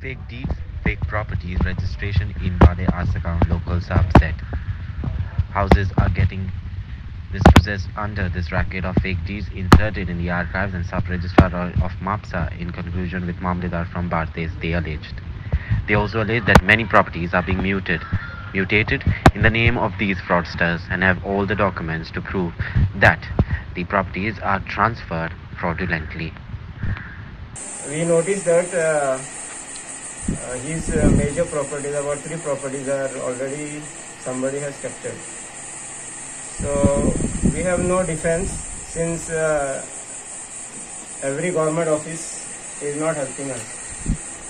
fake deeds, fake properties registration in Badem Assagao local subset. Houses are getting dispossessed under this racket of fake deeds inserted in the archives and sub-registrar of Mapusa in conclusion with Mamlatdar from Bardez, they alleged. They also allege that many properties are being muted, mutated in the name of these fraudsters and have all the documents to prove that the properties are transferred fraudulently. We noticed that uh, uh, his uh, major properties, about three properties are already somebody has captured. So we have no defense since uh, every government office is not helping us.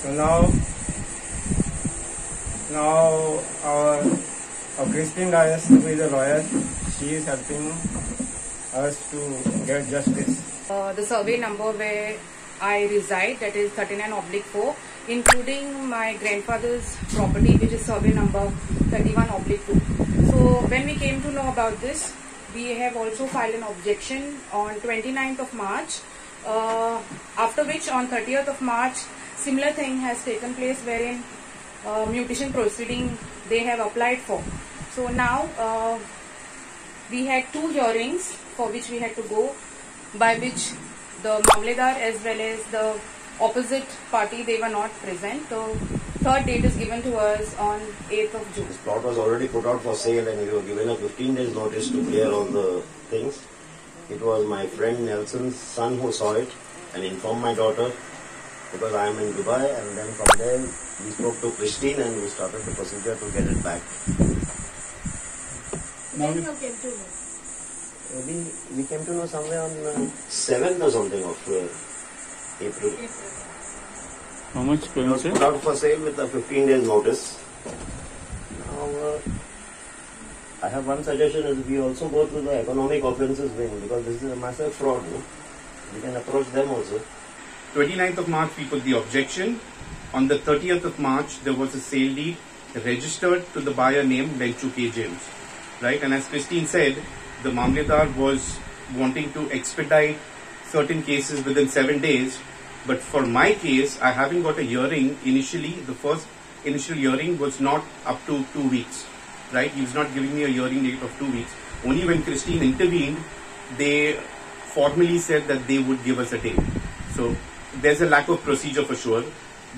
So now, now our, our Christine Dias, who is a lawyer, she is helping us to get justice. Uh, the survey number where I reside, that is 39 oblique 4, including my grandfather's property, which is survey number 31 oblique 2. So when we came to know about this, we have also filed an objection on 29th of March, uh, after which on 30th of March, similar thing has taken place wherein uh, mutation proceeding they have applied for. So now uh, we had two hearings for which we had to go, by which the Mamlatdar as well as the opposite party they were not present. So third date is given to us on 8th of June. This plot was already put out for sale and we were given a 15 days notice to clear all the things. It was my friend Nelson's son who saw it and informed my daughter because I am in Dubai and then from there we spoke to Christine and we started the procedure to get it back. When you came to know? Maybe we came to know somewhere on uh, 7th or something of uh, April. How much It can was you put say? out for sale with a 15 days notice. Now, uh, I have one suggestion is we also go through the economic offences wing because this is a massive fraud. No? We can approach them also. 29th of March, we put the objection. On the 30th of March, there was a sale deed registered to the buyer named Benchu K. James. Right? And as Christine said, the Mamlatdar was wanting to expedite certain cases within seven days. But for my case, I haven't got a hearing initially. The first initial hearing was not up to two weeks. Right? He was not giving me a hearing date of two weeks. Only when Christine intervened, they formally said that they would give us a date. So there's a lack of procedure for sure.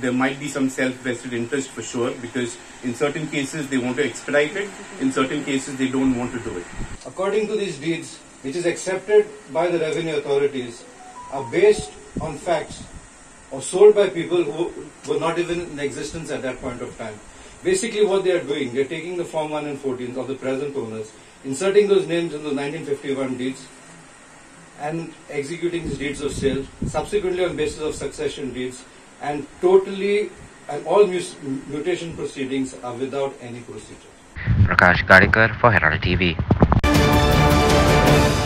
There might be some self-vested interest for sure because in certain cases they want to expedite it, in certain cases they don't want to do it. according to these deeds, which is accepted by the revenue authorities, are based on facts or sold by people who were not even in existence at that point of time. Basically, what they are doing, they're taking the Form 1 and 14 of the present owners, inserting those names in the 1951 deeds, and executing these deeds of sale, subsequently on basis of succession deeds, and totally, and all mutation proceedings are without any procedure. Prakash Gadikar for Herald TV. Thank you.